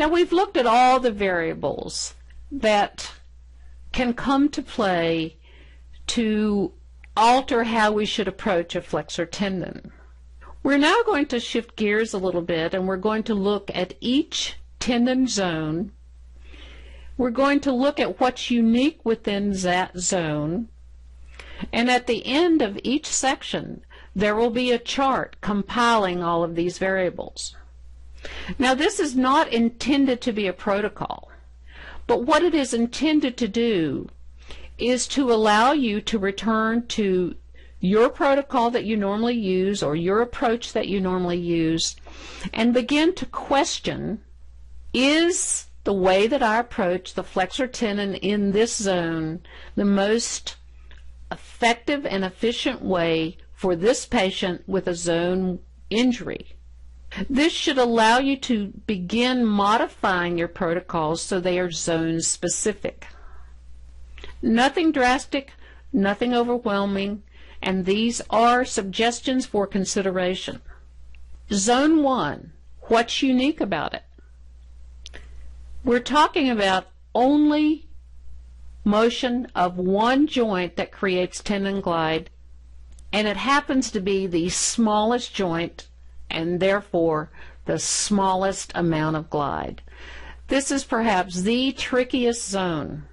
Now we've looked at all the variables that can come to play to alter how we should approach a flexor tendon. We're now going to shift gears a little bit and we're going to look at each tendon zone. We're going to look at what's unique within that zone. And at the end of each section, there will be a chart compiling all of these variables. Now this is not intended to be a protocol, but what it is intended to do is to allow you to return to your protocol that you normally use or your approach that you normally use and begin to question is the way that I approach the flexor tendon in this zone the most effective and efficient way for this patient with a zone injury. This should allow you to begin modifying your protocols so they are zone specific. Nothing drastic, nothing overwhelming, and these are suggestions for consideration. Zone 1, what's unique about it? We're talking about only motion of one joint that creates tendon glide, and it happens to be the smallest joint and therefore the smallest amount of glide. This is perhaps the trickiest zone.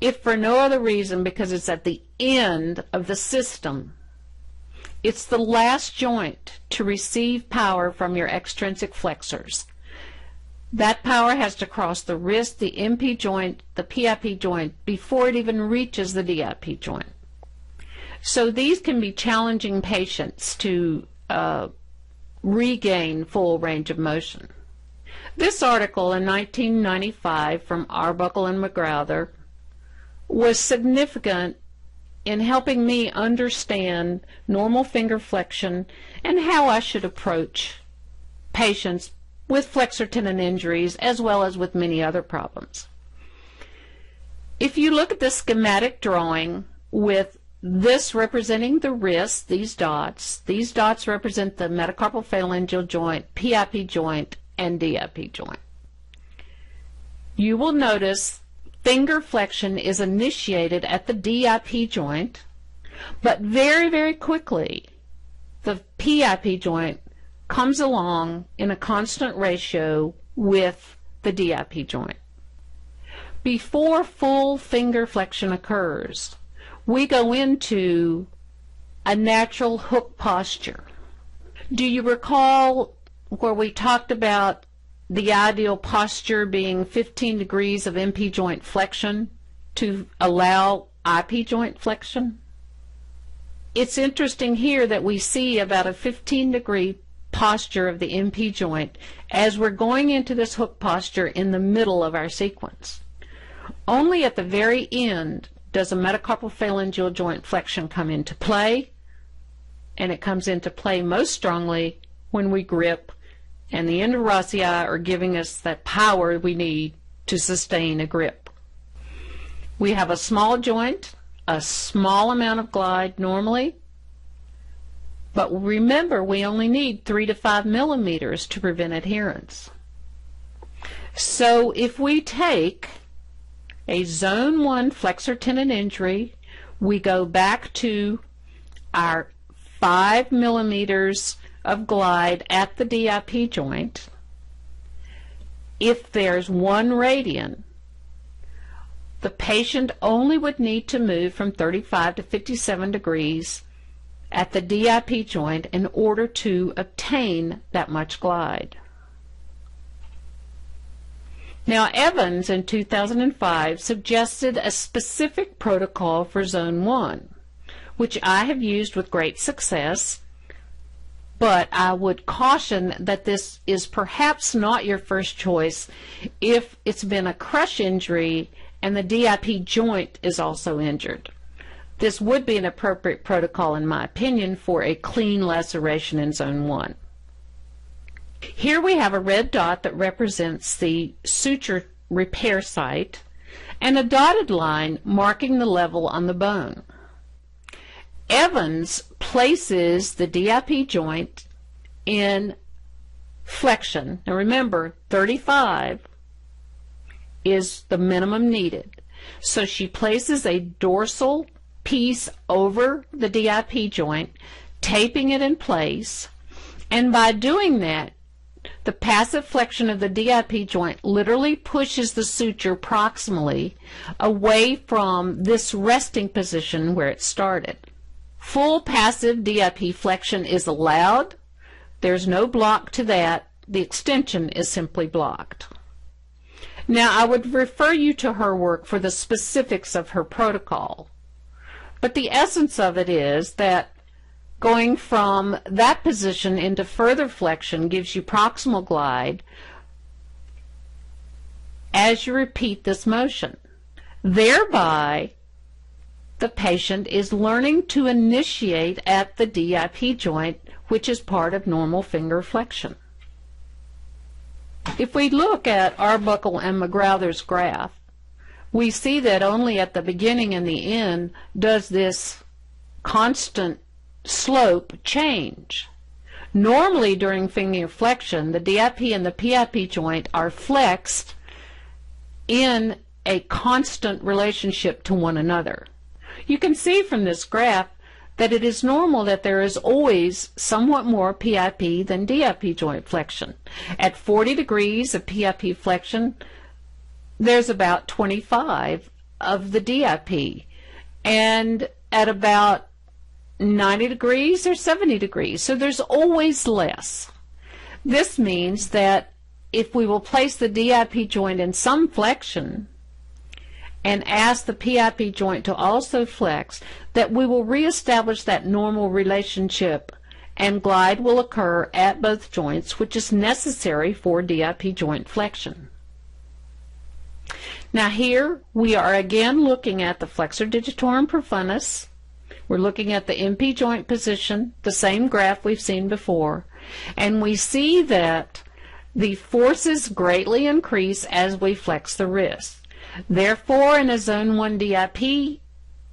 If for no other reason because it's at the end of the system. It's the last joint to receive power from your extrinsic flexors. That power has to cross the wrist, the MP joint, the PIP joint before it even reaches the DIP joint. So these can be challenging patients to uh, regain full range of motion. This article in 1995 from Arbuckle and McGrouther was significant in helping me understand normal finger flexion and how I should approach patients with flexor tendon injuries as well as with many other problems. If you look at the schematic drawing with this representing the wrist, these dots. These dots represent the metacarpal phalangeal joint, PIP joint, and DIP joint. You will notice finger flexion is initiated at the DIP joint, but very, very quickly the PIP joint comes along in a constant ratio with the DIP joint. Before full finger flexion occurs, we go into a natural hook posture. Do you recall where we talked about the ideal posture being 15 degrees of MP joint flexion to allow IP joint flexion? It's interesting here that we see about a 15 degree posture of the MP joint as we're going into this hook posture in the middle of our sequence. Only at the very end does a metacarpal phalangeal joint flexion come into play? And it comes into play most strongly when we grip, and the interossei are giving us that power we need to sustain a grip. We have a small joint, a small amount of glide normally, but remember we only need 3 to 5 millimeters to prevent adherence. So if we take a zone 1 flexor tendon injury, we go back to our 5 millimeters of glide at the DIP joint. If there's one radian, the patient only would need to move from 35 to 57 degrees at the DIP joint in order to obtain that much glide. Now, Evans in 2005 suggested a specific protocol for Zone 1, which I have used with great success, but I would caution that this is perhaps not your first choice if it's been a crush injury and the DIP joint is also injured. This would be an appropriate protocol, in my opinion, for a clean laceration in Zone 1. Here we have a red dot that represents the suture repair site and a dotted line marking the level on the bone. Evans places the DIP joint in flexion, now remember 35 is the minimum needed. So she places a dorsal piece over the DIP joint, taping it in place, and by doing that, the passive flexion of the DIP joint literally pushes the suture proximally away from this resting position where it started. Full passive DIP flexion is allowed. There's no block to that. The extension is simply blocked. Now, I would refer you to her work for the specifics of her protocol. But the essence of it is that going from that position into further flexion gives you proximal glide as you repeat this motion. Thereby, the patient is learning to initiate at the DIP joint, which is part of normal finger flexion. If we look at Arbuckle and McGrouther's graph, we see that only at the beginning and the end does this constant slope change. Normally during finger flexion, the DIP and the PIP joint are flexed in a constant relationship to one another. You can see from this graph that it is normal that there is always somewhat more PIP than DIP joint flexion. At 40 degrees of PIP flexion, there's about 25 of the DIP. And at about 90 degrees or 70 degrees, so there's always less. This means that if we will place the DIP joint in some flexion, and ask the PIP joint to also flex, that we will reestablish that normal relationship and glide will occur at both joints, which is necessary for DIP joint flexion. Now here we are again looking at the flexor digitorum profundus. We're looking at the MP joint position, the same graph we've seen before, and we see that the forces greatly increase as we flex the wrist. Therefore, in a zone 1 DIP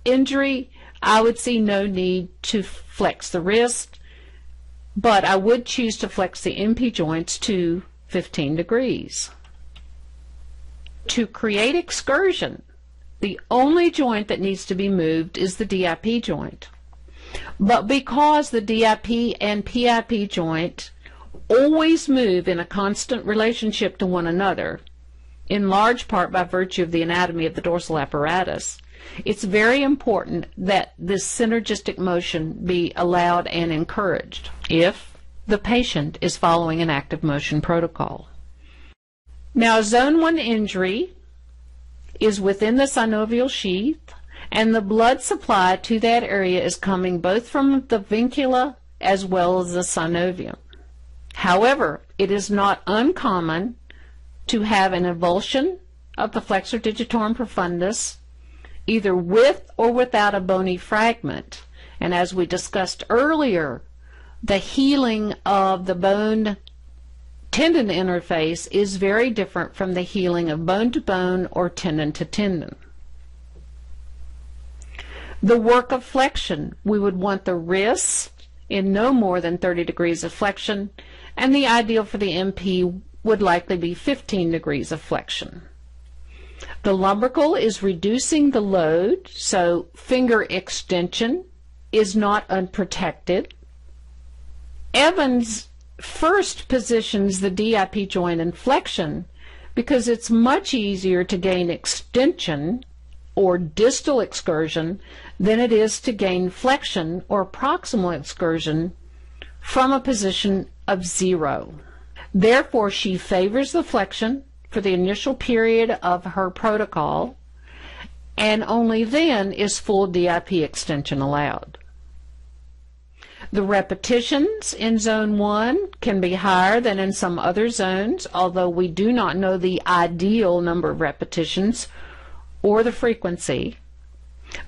injury, I would see no need to flex the wrist, but I would choose to flex the MP joints to 15 degrees. To create excursion, the only joint that needs to be moved is the DIP joint. But because the DIP and PIP joint always move in a constant relationship to one another, in large part by virtue of the anatomy of the dorsal apparatus, it's very important that this synergistic motion be allowed and encouraged if the patient is following an active motion protocol. Now, zone 1 injury is within the synovial sheath, and the blood supply to that area is coming both from the vincula as well as the synovium. However, it is not uncommon to have an avulsion of the flexor digitorum profundus, either with or without a bony fragment. And as we discussed earlier, the healing of the bone tendon interface is very different from the healing of bone to bone or tendon to tendon. The work of flexion, we would want the wrist in no more than 30 degrees of flexion, and the ideal for the MP would likely be 15 degrees of flexion. The lumbrical is reducing the load, so finger extension is not unprotected. Evans first positions the DIP joint in flexion because it's much easier to gain extension or distal excursion than it is to gain flexion or proximal excursion from a position of zero. Therefore, she favors the flexion for the initial period of her protocol, and only then is full DIP extension allowed. The repetitions in zone 1 can be higher than in some other zones, although we do not know the ideal number of repetitions or the frequency.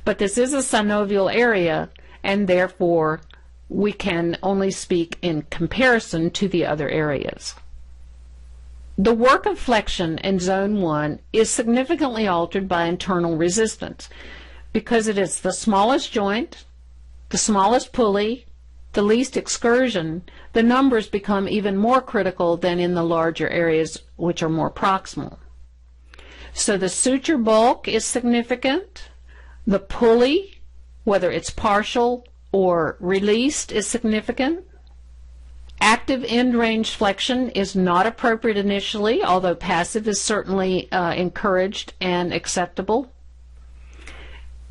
But this is a synovial area, and therefore we can only speak in comparison to the other areas. The work of flexion in zone 1 is significantly altered by internal resistance because it is the smallest joint, the smallest pulley, the least excursion, the numbers become even more critical than in the larger areas which are more proximal. So the suture bulk is significant. The pulley, whether it's partial or released, is significant. Active end range flexion is not appropriate initially, although passive is certainly uh, encouraged and acceptable.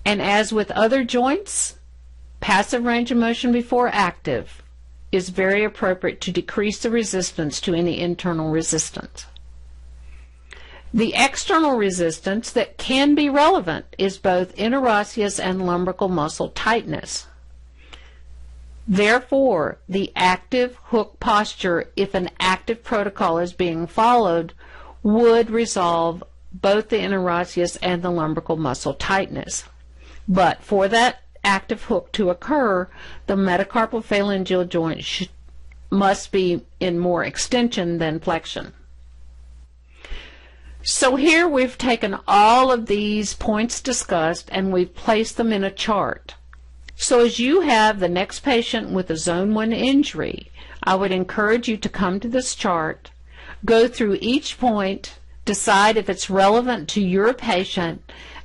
And as with other joints, passive range of motion before active is very appropriate to decrease the resistance to any internal resistance. The external resistance that can be relevant is both interosseous and lumbrical muscle tightness. Therefore, the active hook posture, if an active protocol is being followed, would resolve both the interosseous and the lumbrical muscle tightness. But for that active hook to occur, the metacarpal phalangeal joint must be in more extension than flexion. So here we've taken all of these points discussed and we've placed them in a chart. So as you have the next patient with a zone 1 injury, I would encourage you to come to this chart, go through each point, decide if it's relevant to your patient,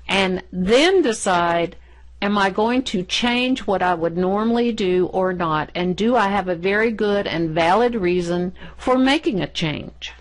and then decide am I going to change what I would normally do or not, and do I have a very good and valid reason for making a change?